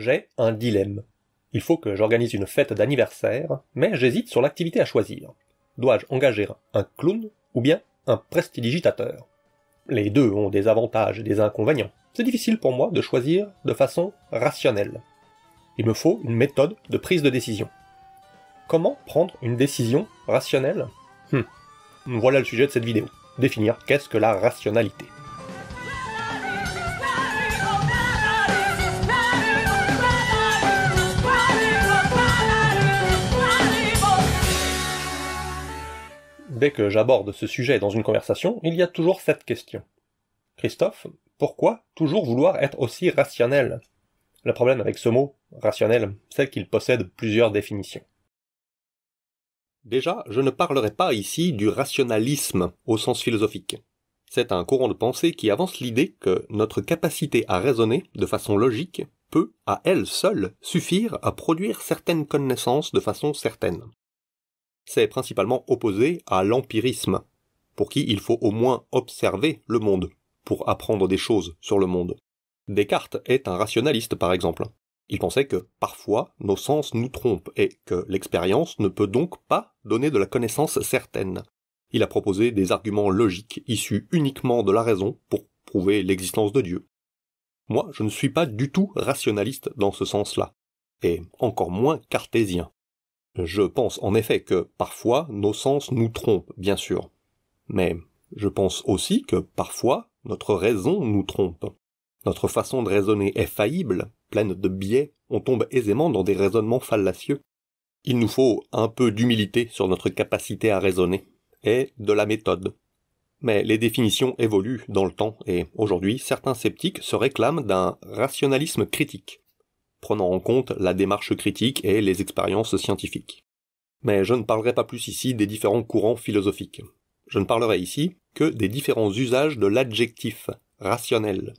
J'ai un dilemme. Il faut que j'organise une fête d'anniversaire, mais j'hésite sur l'activité à choisir. Dois-je engager un clown ou bien un prestidigitateur? Les deux ont des avantages et des inconvénients. C'est difficile pour moi de choisir de façon rationnelle. Il me faut une méthode de prise de décision. Comment prendre une décision rationnelle? Hmm. Voilà le sujet de cette vidéo. Définir qu'est-ce que la rationalité. Dès que j'aborde ce sujet dans une conversation, il y a toujours cette question. Christophe, pourquoi toujours vouloir être aussi rationnel? Le problème avec ce mot, rationnel, c'est qu'il possède plusieurs définitions. Déjà, je ne parlerai pas ici du rationalisme au sens philosophique. C'est un courant de pensée qui avance l'idée que notre capacité à raisonner de façon logique peut, à elle seule, suffire à produire certaines connaissances de façon certaine c'est principalement opposé à l'empirisme, pour qui il faut au moins observer le monde, pour apprendre des choses sur le monde. Descartes est un rationaliste par exemple. Il pensait que parfois nos sens nous trompent et que l'expérience ne peut donc pas donner de la connaissance certaine. Il a proposé des arguments logiques issus uniquement de la raison pour prouver l'existence de Dieu. Moi, je ne suis pas du tout rationaliste dans ce sens-là, et encore moins cartésien. Je pense en effet que parfois nos sens nous trompent, bien sûr. Mais je pense aussi que parfois notre raison nous trompe. Notre façon de raisonner est faillible, pleine de biais, on tombe aisément dans des raisonnements fallacieux. Il nous faut un peu d'humilité sur notre capacité à raisonner, et de la méthode. Mais les définitions évoluent dans le temps, et aujourd'hui certains sceptiques se réclament d'un rationalisme critique prenant en compte la démarche critique et les expériences scientifiques. Mais je ne parlerai pas plus ici des différents courants philosophiques. Je ne parlerai ici que des différents usages de l'adjectif rationnel.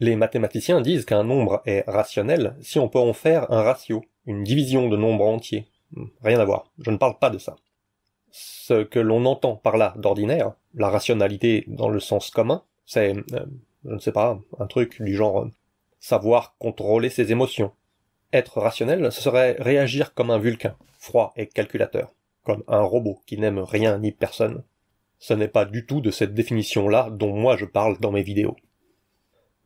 Les mathématiciens disent qu'un nombre est rationnel si on peut en faire un ratio, une division de nombres entiers. Rien à voir, je ne parle pas de ça. Ce que l'on entend par là d'ordinaire, la rationalité dans le sens commun, c'est, euh, je ne sais pas, un truc du genre savoir contrôler ses émotions. Être rationnel, ce serait réagir comme un vulcain, froid et calculateur, comme un robot qui n'aime rien ni personne. Ce n'est pas du tout de cette définition-là dont moi je parle dans mes vidéos.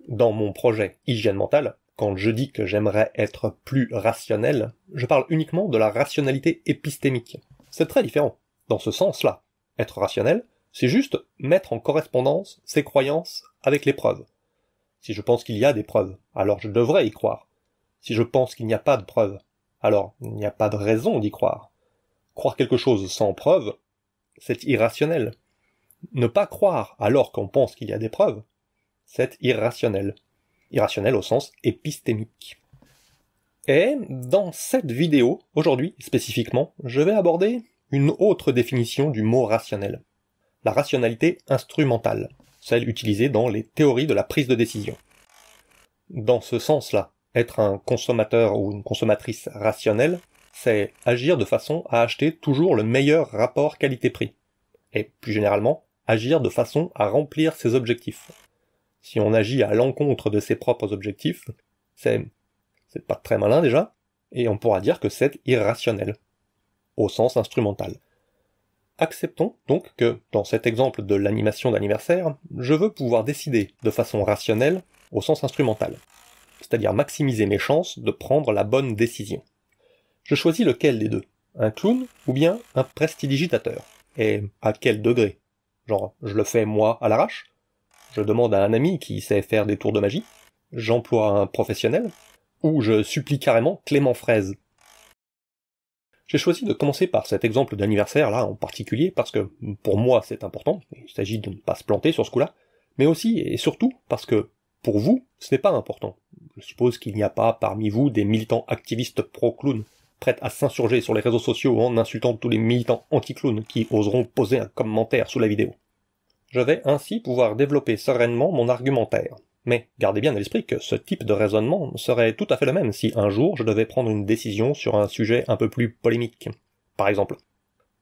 Dans mon projet Hygiène mentale, quand je dis que j'aimerais être plus rationnel, je parle uniquement de la rationalité épistémique. C'est très différent. Dans ce sens-là, être rationnel, c'est juste mettre en correspondance ses croyances avec les preuves. Si je pense qu'il y a des preuves, alors je devrais y croire. Si je pense qu'il n'y a pas de preuves, alors il n'y a pas de raison d'y croire. Croire quelque chose sans preuve, c'est irrationnel. Ne pas croire alors qu'on pense qu'il y a des preuves, c'est irrationnel. Irrationnel au sens épistémique. Et dans cette vidéo, aujourd'hui spécifiquement, je vais aborder une autre définition du mot rationnel. La rationalité instrumentale celle utilisée dans les théories de la prise de décision. Dans ce sens-là, être un consommateur ou une consommatrice rationnelle, c'est agir de façon à acheter toujours le meilleur rapport qualité-prix. Et plus généralement, agir de façon à remplir ses objectifs. Si on agit à l'encontre de ses propres objectifs, c'est, c'est pas très malin déjà, et on pourra dire que c'est irrationnel. Au sens instrumental. Acceptons donc que, dans cet exemple de l'animation d'anniversaire, je veux pouvoir décider de façon rationnelle au sens instrumental, c'est-à-dire maximiser mes chances de prendre la bonne décision. Je choisis lequel des deux, un clown ou bien un prestidigitateur, et à quel degré? Genre, je le fais moi à l'arrache? Je demande à un ami qui sait faire des tours de magie? J'emploie un professionnel? Ou je supplie carrément Clément Fraise j'ai choisi de commencer par cet exemple d'anniversaire là en particulier parce que pour moi c'est important, il s'agit de ne pas se planter sur ce coup-là, mais aussi et surtout parce que pour vous ce n'est pas important. Je suppose qu'il n'y a pas parmi vous des militants activistes pro-clown prêts à s'insurger sur les réseaux sociaux en insultant tous les militants anti-clown qui oseront poser un commentaire sous la vidéo. Je vais ainsi pouvoir développer sereinement mon argumentaire. Mais gardez bien à l'esprit que ce type de raisonnement serait tout à fait le même si un jour je devais prendre une décision sur un sujet un peu plus polémique. Par exemple,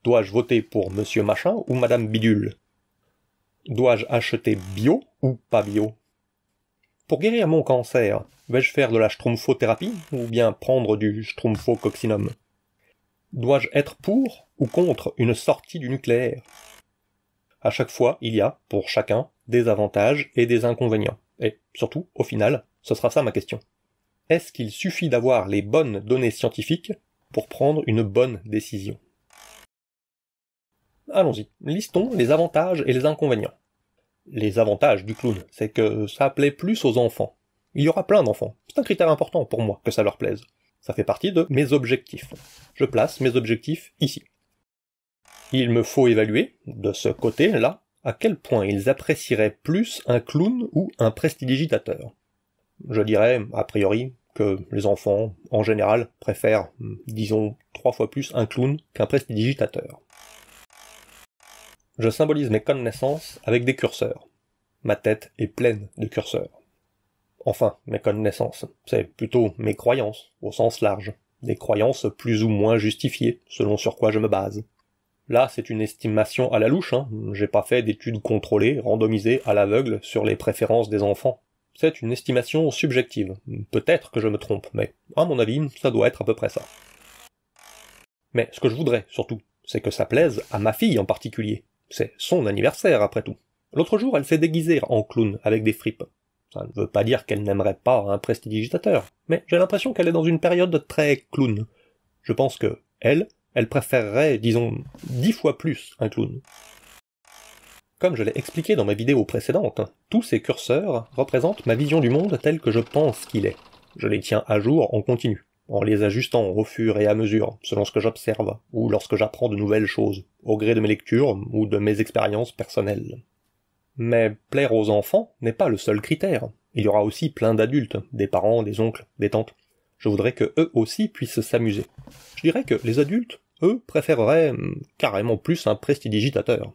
dois-je voter pour monsieur machin ou madame bidule? Dois-je acheter bio ou pas bio? Pour guérir mon cancer, vais-je faire de la schtroumpfothérapie ou bien prendre du schtroumpfococcinum Dois-je être pour ou contre une sortie du nucléaire? À chaque fois, il y a, pour chacun, des avantages et des inconvénients. Et surtout, au final, ce sera ça ma question. Est-ce qu'il suffit d'avoir les bonnes données scientifiques pour prendre une bonne décision? Allons-y, listons les avantages et les inconvénients. Les avantages du clown, c'est que ça plaît plus aux enfants. Il y aura plein d'enfants. C'est un critère important pour moi que ça leur plaise. Ça fait partie de mes objectifs. Je place mes objectifs ici. Il me faut évaluer, de ce côté-là, à quel point ils apprécieraient plus un clown ou un prestidigitateur. Je dirais, a priori, que les enfants, en général, préfèrent, disons, trois fois plus un clown qu'un prestidigitateur. Je symbolise mes connaissances avec des curseurs. Ma tête est pleine de curseurs. Enfin, mes connaissances, c'est plutôt mes croyances, au sens large. Des croyances plus ou moins justifiées, selon sur quoi je me base. Là, c'est une estimation à la louche, hein. J'ai pas fait d'études contrôlées, randomisées à l'aveugle sur les préférences des enfants. C'est une estimation subjective. Peut-être que je me trompe, mais à mon avis, ça doit être à peu près ça. Mais ce que je voudrais, surtout, c'est que ça plaise à ma fille en particulier. C'est son anniversaire, après tout. L'autre jour, elle s'est déguisée en clown avec des fripes. Ça ne veut pas dire qu'elle n'aimerait pas un prestidigitateur, mais j'ai l'impression qu'elle est dans une période très clown. Je pense que, elle, elle préférerait, disons, dix fois plus un clown. Comme je l'ai expliqué dans ma vidéo précédente, tous ces curseurs représentent ma vision du monde tel que je pense qu'il est. Je les tiens à jour en continu en les ajustant au fur et à mesure, selon ce que j'observe, ou lorsque j'apprends de nouvelles choses, au gré de mes lectures ou de mes expériences personnelles. Mais plaire aux enfants n'est pas le seul critère. Il y aura aussi plein d'adultes, des parents, des oncles, des tantes. Je voudrais que eux aussi puissent s'amuser. Je dirais que les adultes, eux, préféreraient hum, carrément plus un prestidigitateur.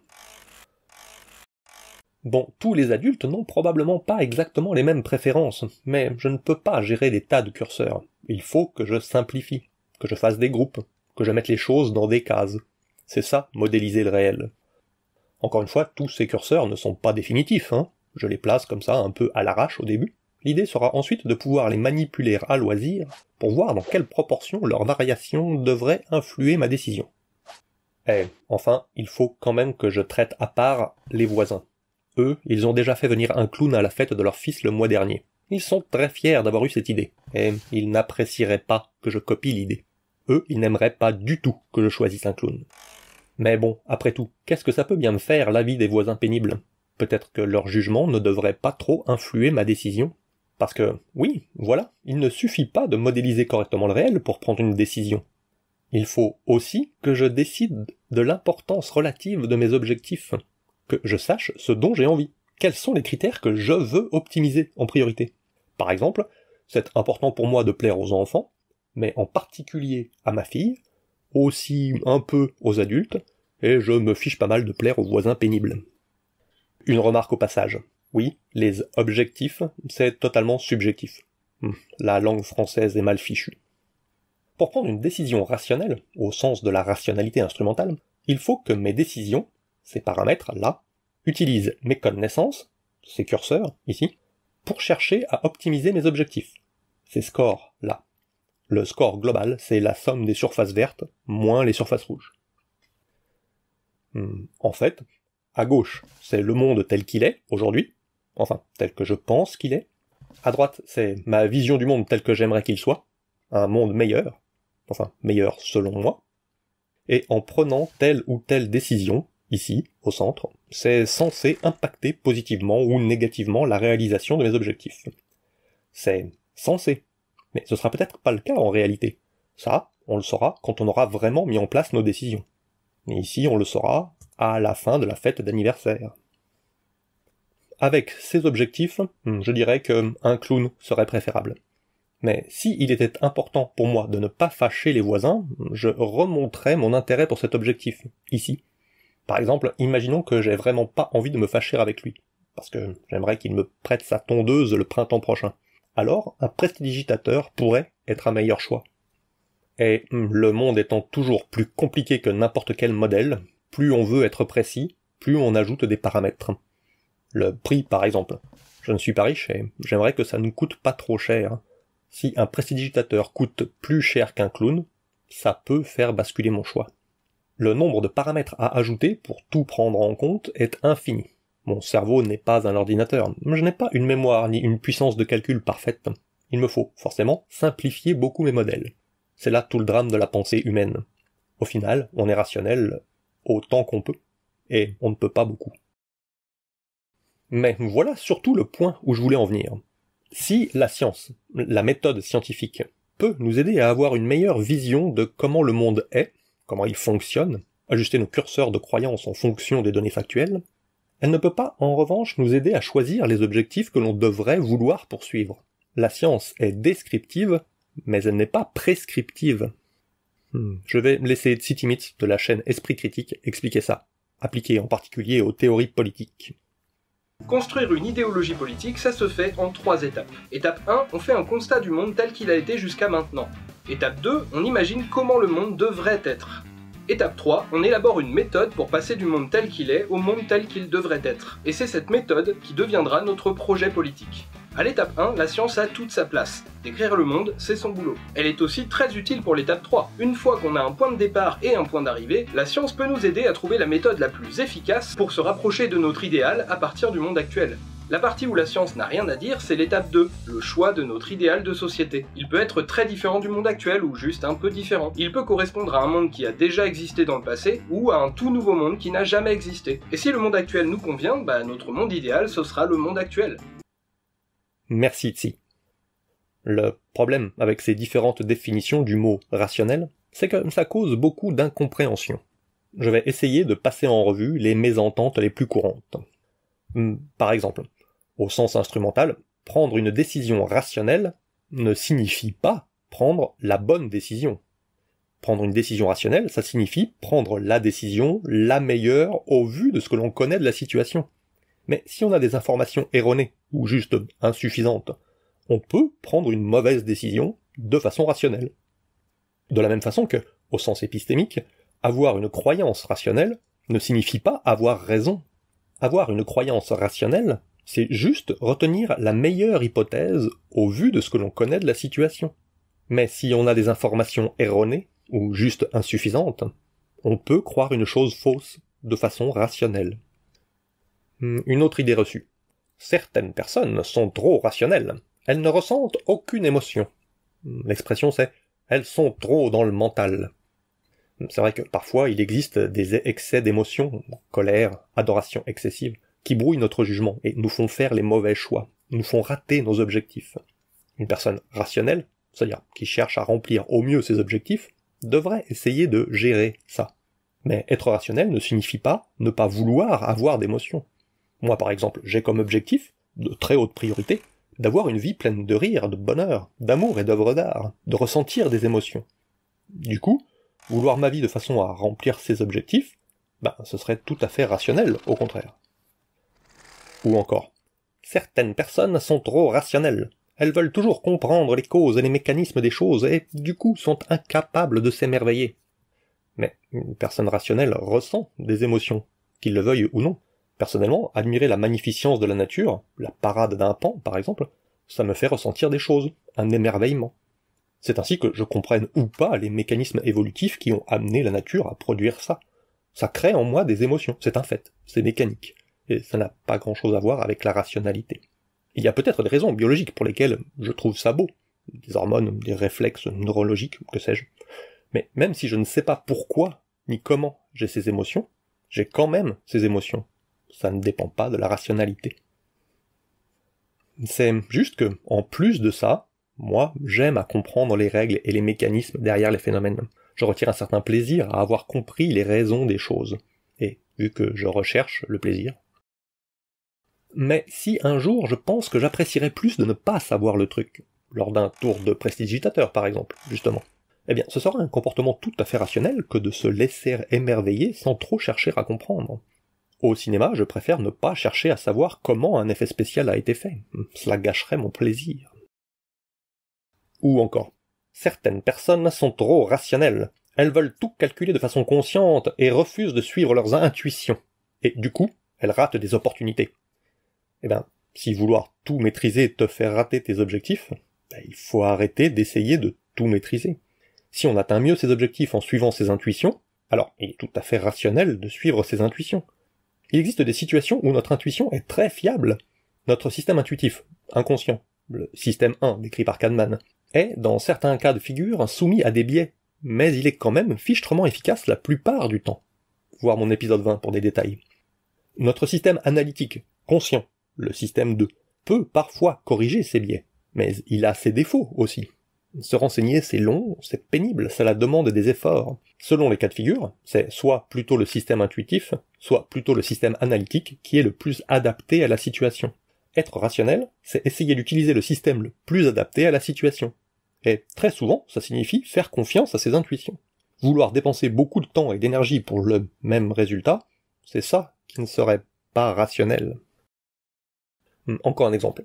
Bon, tous les adultes n'ont probablement pas exactement les mêmes préférences, mais je ne peux pas gérer des tas de curseurs. Il faut que je simplifie, que je fasse des groupes, que je mette les choses dans des cases. C'est ça, modéliser le réel. Encore une fois, tous ces curseurs ne sont pas définitifs, hein. Je les place comme ça un peu à l'arrache au début. L'idée sera ensuite de pouvoir les manipuler à loisir pour voir dans quelle proportion leur variation devrait influer ma décision. Et enfin, il faut quand même que je traite à part les voisins. Eux, ils ont déjà fait venir un clown à la fête de leur fils le mois dernier. Ils sont très fiers d'avoir eu cette idée, et ils n'apprécieraient pas que je copie l'idée. Eux, ils n'aimeraient pas du tout que je choisisse un clown. Mais bon, après tout, qu'est-ce que ça peut bien me faire l'avis des voisins pénibles? Peut-être que leur jugement ne devrait pas trop influer ma décision. Parce que, oui, voilà, il ne suffit pas de modéliser correctement le réel pour prendre une décision. Il faut aussi que je décide de l'importance relative de mes objectifs, que je sache ce dont j'ai envie. Quels sont les critères que je veux optimiser en priorité? Par exemple, c'est important pour moi de plaire aux enfants, mais en particulier à ma fille, aussi un peu aux adultes, et je me fiche pas mal de plaire aux voisins pénibles. Une remarque au passage. Oui, les objectifs, c'est totalement subjectif. Hmm, la langue française est mal fichue. Pour prendre une décision rationnelle, au sens de la rationalité instrumentale, il faut que mes décisions, ces paramètres-là, utilisent mes connaissances, ces curseurs, ici, pour chercher à optimiser mes objectifs. Ces scores-là. Le score global, c'est la somme des surfaces vertes moins les surfaces rouges. Hmm, en fait, à gauche, c'est le monde tel qu'il est aujourd'hui, enfin tel que je pense qu'il est. À droite, c'est ma vision du monde tel que j'aimerais qu'il soit, un monde meilleur, enfin meilleur selon moi. Et en prenant telle ou telle décision, ici, au centre, c'est censé impacter positivement ou négativement la réalisation de mes objectifs. C'est censé. Mais ce sera peut-être pas le cas en réalité. Ça, on le saura quand on aura vraiment mis en place nos décisions. Et ici, on le saura à la fin de la fête d'anniversaire. Avec ces objectifs, je dirais que un clown serait préférable. Mais si il était important pour moi de ne pas fâcher les voisins, je remonterais mon intérêt pour cet objectif, ici, par exemple, imaginons que j'ai vraiment pas envie de me fâcher avec lui, parce que j'aimerais qu'il me prête sa tondeuse le printemps prochain. Alors, un prestidigitateur pourrait être un meilleur choix. Et hmm, le monde étant toujours plus compliqué que n'importe quel modèle, plus on veut être précis, plus on ajoute des paramètres. Le prix, par exemple. Je ne suis pas riche et j'aimerais que ça ne coûte pas trop cher. Si un prestidigitateur coûte plus cher qu'un clown, ça peut faire basculer mon choix. Le nombre de paramètres à ajouter pour tout prendre en compte est infini. Mon cerveau n'est pas un ordinateur. Je n'ai pas une mémoire ni une puissance de calcul parfaite. Il me faut, forcément, simplifier beaucoup mes modèles. C'est là tout le drame de la pensée humaine. Au final, on est rationnel autant qu'on peut. Et on ne peut pas beaucoup. Mais voilà surtout le point où je voulais en venir. Si la science, la méthode scientifique, peut nous aider à avoir une meilleure vision de comment le monde est, comment il fonctionne, ajuster nos curseurs de croyance en fonction des données factuelles, elle ne peut pas en revanche nous aider à choisir les objectifs que l'on devrait vouloir poursuivre. La science est descriptive, mais elle n'est pas prescriptive. Hmm. Je vais laisser City de la chaîne Esprit Critique expliquer ça, appliqué en particulier aux théories politiques. Construire une idéologie politique, ça se fait en trois étapes. Étape 1, on fait un constat du monde tel qu'il a été jusqu'à maintenant. Étape 2, on imagine comment le monde devrait être. Étape 3, on élabore une méthode pour passer du monde tel qu'il est au monde tel qu'il devrait être. Et c'est cette méthode qui deviendra notre projet politique. À l'étape 1, la science a toute sa place. Décrire le monde, c'est son boulot. Elle est aussi très utile pour l'étape 3. Une fois qu'on a un point de départ et un point d'arrivée, la science peut nous aider à trouver la méthode la plus efficace pour se rapprocher de notre idéal à partir du monde actuel. La partie où la science n'a rien à dire, c'est l'étape 2, le choix de notre idéal de société. Il peut être très différent du monde actuel ou juste un peu différent. Il peut correspondre à un monde qui a déjà existé dans le passé ou à un tout nouveau monde qui n'a jamais existé. Et si le monde actuel nous convient, bah notre monde idéal ce sera le monde actuel. Merci Tsi. Le problème avec ces différentes définitions du mot rationnel, c'est que ça cause beaucoup d'incompréhension. Je vais essayer de passer en revue les mésententes les plus courantes. Hmm, par exemple, au sens instrumental, prendre une décision rationnelle ne signifie pas prendre la bonne décision. Prendre une décision rationnelle, ça signifie prendre la décision la meilleure au vu de ce que l'on connaît de la situation. Mais si on a des informations erronées ou juste insuffisantes, on peut prendre une mauvaise décision de façon rationnelle. De la même façon que, au sens épistémique, avoir une croyance rationnelle ne signifie pas avoir raison. Avoir une croyance rationnelle, c'est juste retenir la meilleure hypothèse au vu de ce que l'on connaît de la situation. Mais si on a des informations erronées, ou juste insuffisantes, on peut croire une chose fausse de façon rationnelle. Hmm, une autre idée reçue. Certaines personnes sont trop rationnelles. Elles ne ressentent aucune émotion. Hmm, l'expression c'est elles sont trop dans le mental. Hmm, c'est vrai que parfois il existe des excès d'émotions, colère, adoration excessive, qui brouillent notre jugement et nous font faire les mauvais choix, nous font rater nos objectifs. Une personne rationnelle, c'est-à-dire qui cherche à remplir au mieux ses objectifs, devrait essayer de gérer ça. Mais être rationnel ne signifie pas ne pas vouloir avoir d'émotions. Moi, par exemple, j'ai comme objectif, de très haute priorité, d'avoir une vie pleine de rire, de bonheur, d'amour et d'œuvres d'art, de ressentir des émotions. Du coup, vouloir ma vie de façon à remplir ces objectifs, ben, ce serait tout à fait rationnel, au contraire. Ou encore, certaines personnes sont trop rationnelles. Elles veulent toujours comprendre les causes et les mécanismes des choses et, du coup, sont incapables de s'émerveiller. Mais une personne rationnelle ressent des émotions, qu'il le veuille ou non. Personnellement, admirer la magnificence de la nature, la parade d'un pan par exemple, ça me fait ressentir des choses, un émerveillement. C'est ainsi que je comprenne ou pas les mécanismes évolutifs qui ont amené la nature à produire ça. Ça crée en moi des émotions, c'est un fait, c'est mécanique, et ça n'a pas grand chose à voir avec la rationalité. Il y a peut-être des raisons biologiques pour lesquelles je trouve ça beau, des hormones, des réflexes neurologiques, que sais-je. Mais même si je ne sais pas pourquoi ni comment j'ai ces émotions, j'ai quand même ces émotions ça ne dépend pas de la rationalité. C'est juste que, en plus de ça, moi, j'aime à comprendre les règles et les mécanismes derrière les phénomènes. Je retire un certain plaisir à avoir compris les raisons des choses. Et, vu que je recherche le plaisir. Mais si un jour je pense que j'apprécierais plus de ne pas savoir le truc, lors d'un tour de prestigitateur par exemple, justement, eh bien ce sera un comportement tout à fait rationnel que de se laisser émerveiller sans trop chercher à comprendre. Au cinéma, je préfère ne pas chercher à savoir comment un effet spécial a été fait. Cela gâcherait mon plaisir. Ou encore, certaines personnes sont trop rationnelles. Elles veulent tout calculer de façon consciente et refusent de suivre leurs intuitions. Et du coup, elles ratent des opportunités. Eh bien, Si vouloir tout maîtriser te fait rater tes objectifs, ben, il faut arrêter d'essayer de tout maîtriser. Si on atteint mieux ses objectifs en suivant ses intuitions, alors il est tout à fait rationnel de suivre ses intuitions. Il existe des situations où notre intuition est très fiable. Notre système intuitif, inconscient, le système 1 décrit par Kahneman, est, dans certains cas de figure, soumis à des biais, mais il est quand même fichtrement efficace la plupart du temps. Voir mon épisode 20 pour des détails. Notre système analytique, conscient, le système 2, peut parfois corriger ces biais, mais il a ses défauts aussi. Se renseigner, c'est long, c'est pénible, cela demande des efforts. Selon les cas de figure, c'est soit plutôt le système intuitif, soit plutôt le système analytique qui est le plus adapté à la situation. Être rationnel, c'est essayer d'utiliser le système le plus adapté à la situation. Et très souvent, ça signifie faire confiance à ses intuitions. Vouloir dépenser beaucoup de temps et d'énergie pour le même résultat, c'est ça qui ne serait pas rationnel. Hmm, encore un exemple.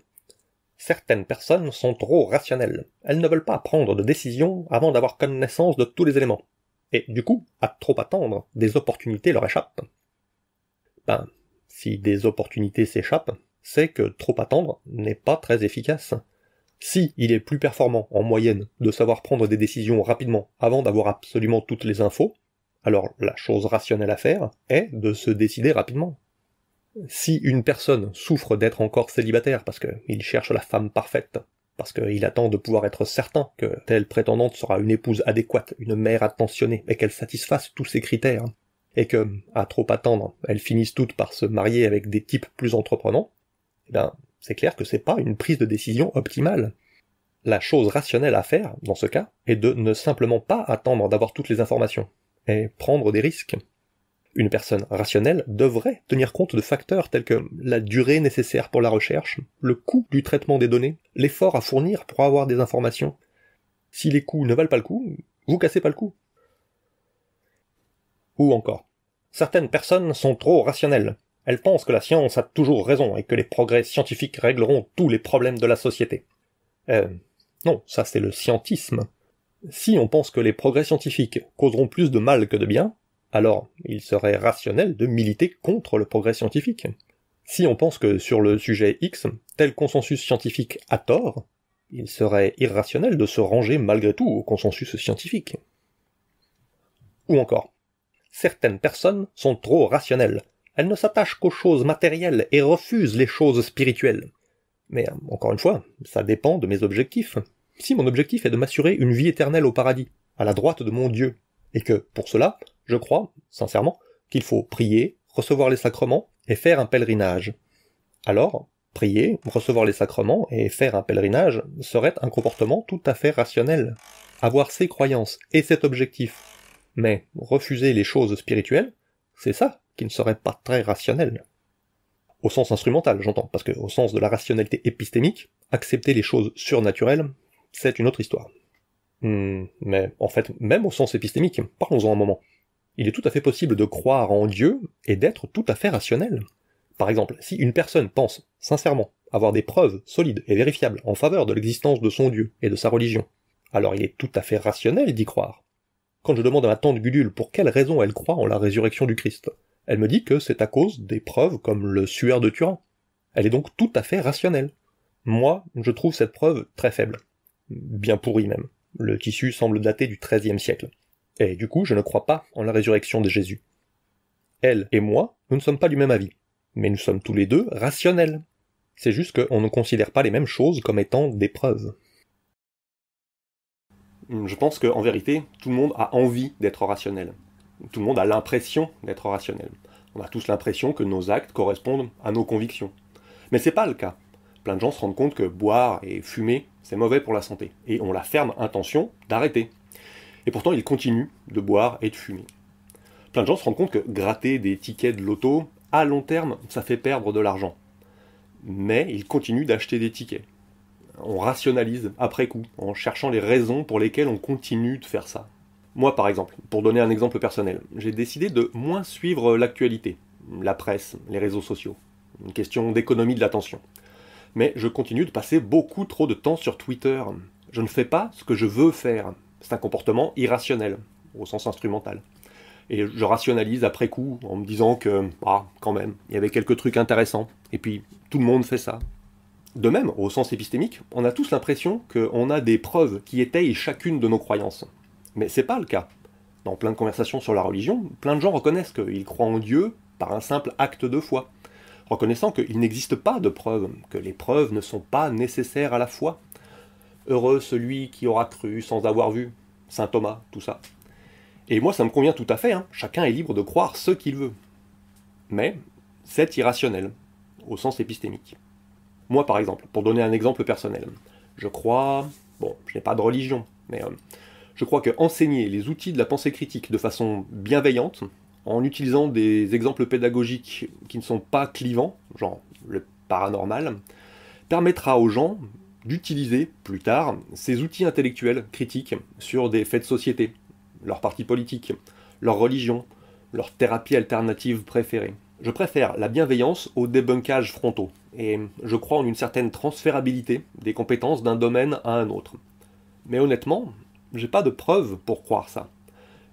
Certaines personnes sont trop rationnelles. Elles ne veulent pas prendre de décision avant d'avoir connaissance de tous les éléments. Et du coup, à trop attendre, des opportunités leur échappent. Ben, si des opportunités s'échappent, c'est que trop attendre n'est pas très efficace. Si il est plus performant en moyenne de savoir prendre des décisions rapidement avant d'avoir absolument toutes les infos, alors la chose rationnelle à faire est de se décider rapidement. Si une personne souffre d'être encore célibataire parce qu'il cherche la femme parfaite, parce qu'il attend de pouvoir être certain que telle prétendante sera une épouse adéquate, une mère attentionnée, et qu'elle satisfasse tous ses critères, et que, à trop attendre, elles finissent toutes par se marier avec des types plus entreprenants, eh bien, c'est clair que c'est pas une prise de décision optimale. La chose rationnelle à faire, dans ce cas, est de ne simplement pas attendre d'avoir toutes les informations, et prendre des risques. Une personne rationnelle devrait tenir compte de facteurs tels que la durée nécessaire pour la recherche, le coût du traitement des données, l'effort à fournir pour avoir des informations. Si les coûts ne valent pas le coup, vous cassez pas le coup. Ou encore, certaines personnes sont trop rationnelles. Elles pensent que la science a toujours raison et que les progrès scientifiques régleront tous les problèmes de la société. Euh, non, ça c'est le scientisme. Si on pense que les progrès scientifiques causeront plus de mal que de bien, alors il serait rationnel de militer contre le progrès scientifique. Si on pense que sur le sujet X, tel consensus scientifique a tort, il serait irrationnel de se ranger malgré tout au consensus scientifique. Ou encore, certaines personnes sont trop rationnelles. Elles ne s'attachent qu'aux choses matérielles et refusent les choses spirituelles. Mais encore une fois, ça dépend de mes objectifs. Si mon objectif est de m'assurer une vie éternelle au paradis, à la droite de mon Dieu, et que, pour cela, je crois, sincèrement, qu'il faut prier, recevoir les sacrements et faire un pèlerinage. Alors, prier, recevoir les sacrements et faire un pèlerinage serait un comportement tout à fait rationnel. Avoir ses croyances et cet objectif, mais refuser les choses spirituelles, c'est ça qui ne serait pas très rationnel. Au sens instrumental, j'entends, parce que au sens de la rationalité épistémique, accepter les choses surnaturelles, c'est une autre histoire. Hmm, mais en fait, même au sens épistémique, parlons-en un moment il est tout à fait possible de croire en Dieu et d'être tout à fait rationnel. Par exemple, si une personne pense, sincèrement, avoir des preuves solides et vérifiables en faveur de l'existence de son Dieu et de sa religion, alors il est tout à fait rationnel d'y croire. Quand je demande à ma tante Gudule pour quelle raison elle croit en la résurrection du Christ, elle me dit que c'est à cause des preuves comme le sueur de Turin. Elle est donc tout à fait rationnelle. Moi, je trouve cette preuve très faible. Bien pourrie même. Le tissu semble dater du XIIIe siècle. Et du coup, je ne crois pas en la résurrection de Jésus. Elle et moi, nous ne sommes pas du même avis. Mais nous sommes tous les deux rationnels. C'est juste qu'on ne considère pas les mêmes choses comme étant des preuves. Je pense qu'en vérité, tout le monde a envie d'être rationnel. Tout le monde a l'impression d'être rationnel. On a tous l'impression que nos actes correspondent à nos convictions. Mais c'est pas le cas. Plein de gens se rendent compte que boire et fumer, c'est mauvais pour la santé. Et ont la ferme intention d'arrêter. Et pourtant, ils continuent de boire et de fumer. Plein de gens se rendent compte que gratter des tickets de loto, à long terme, ça fait perdre de l'argent. Mais ils continuent d'acheter des tickets. On rationalise après coup, en cherchant les raisons pour lesquelles on continue de faire ça. Moi, par exemple, pour donner un exemple personnel, j'ai décidé de moins suivre l'actualité, la presse, les réseaux sociaux. Une question d'économie de l'attention. Mais je continue de passer beaucoup trop de temps sur Twitter. Je ne fais pas ce que je veux faire. C'est un comportement irrationnel, au sens instrumental. Et je rationalise après coup en me disant que, ah, quand même, il y avait quelques trucs intéressants. Et puis, tout le monde fait ça. De même, au sens épistémique, on a tous l'impression qu'on a des preuves qui étayent chacune de nos croyances. Mais c'est pas le cas. Dans plein de conversations sur la religion, plein de gens reconnaissent qu'ils croient en Dieu par un simple acte de foi, reconnaissant qu'il n'existe pas de preuves, que les preuves ne sont pas nécessaires à la foi. Heureux celui qui aura cru sans avoir vu. Saint Thomas, tout ça. Et moi, ça me convient tout à fait, hein. chacun est libre de croire ce qu'il veut. Mais c'est irrationnel, au sens épistémique. Moi, par exemple, pour donner un exemple personnel, je crois, bon, je n'ai pas de religion, mais euh, je crois que enseigner les outils de la pensée critique de façon bienveillante, en utilisant des exemples pédagogiques qui ne sont pas clivants, genre le paranormal, permettra aux gens d'utiliser plus tard ces outils intellectuels critiques sur des faits de société, leur parti politique, leur religion, leur thérapie alternative préférée. Je préfère la bienveillance au débunkage frontaux, et je crois en une certaine transférabilité des compétences d'un domaine à un autre. Mais honnêtement, j'ai pas de preuves pour croire ça.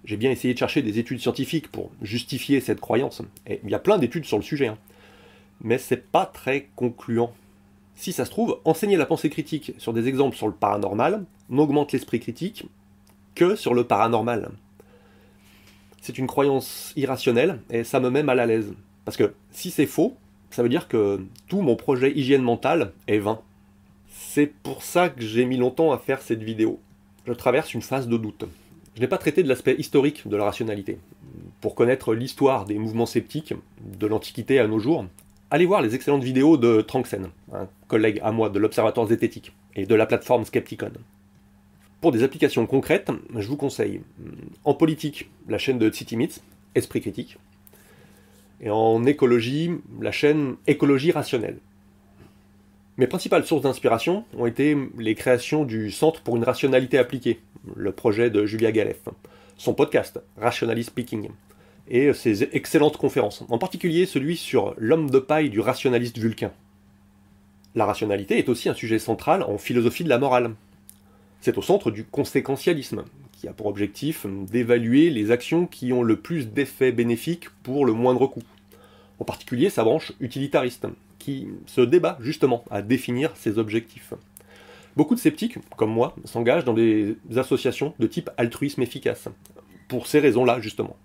J'ai bien essayé de chercher des études scientifiques pour justifier cette croyance, et il y a plein d'études sur le sujet, hein. mais c'est pas très concluant. Si ça se trouve, enseigner la pensée critique sur des exemples sur le paranormal n'augmente l'esprit critique que sur le paranormal. C'est une croyance irrationnelle et ça me met mal à l'aise. Parce que si c'est faux, ça veut dire que tout mon projet hygiène mentale est vain. C'est pour ça que j'ai mis longtemps à faire cette vidéo. Je traverse une phase de doute. Je n'ai pas traité de l'aspect historique de la rationalité. Pour connaître l'histoire des mouvements sceptiques, de l'Antiquité à nos jours, allez voir les excellentes vidéos de Tranxen, un collègue à moi de l'Observatoire zététique, et de la plateforme Skepticon. Pour des applications concrètes, je vous conseille en politique la chaîne de City Esprit critique, et en écologie la chaîne Écologie rationnelle. Mes principales sources d'inspiration ont été les créations du Centre pour une rationalité appliquée, le projet de Julia Galef, son podcast Rationally Speaking, et ses excellentes conférences, en particulier celui sur l'homme de paille du rationaliste vulcain. La rationalité est aussi un sujet central en philosophie de la morale. C'est au centre du conséquentialisme, qui a pour objectif d'évaluer les actions qui ont le plus d'effets bénéfiques pour le moindre coût. En particulier sa branche utilitariste, qui se débat justement à définir ses objectifs. Beaucoup de sceptiques, comme moi, s'engagent dans des associations de type altruisme efficace, pour ces raisons-là justement.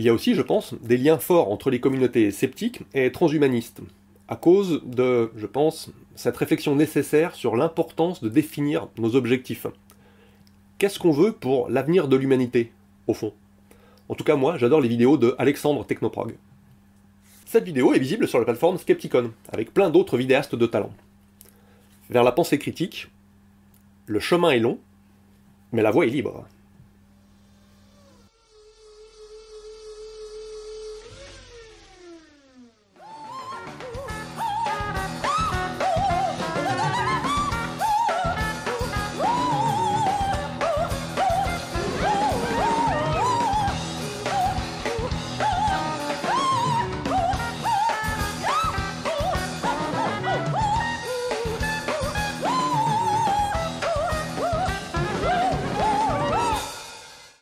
Il y a aussi, je pense, des liens forts entre les communautés sceptiques et transhumanistes, à cause de, je pense, cette réflexion nécessaire sur l'importance de définir nos objectifs. Qu'est-ce qu'on veut pour l'avenir de l'humanité, au fond? En tout cas, moi, j'adore les vidéos de Alexandre Technoprog. Cette vidéo est visible sur la plateforme Skepticon, avec plein d'autres vidéastes de talent. Vers la pensée critique, le chemin est long, mais la voie est libre.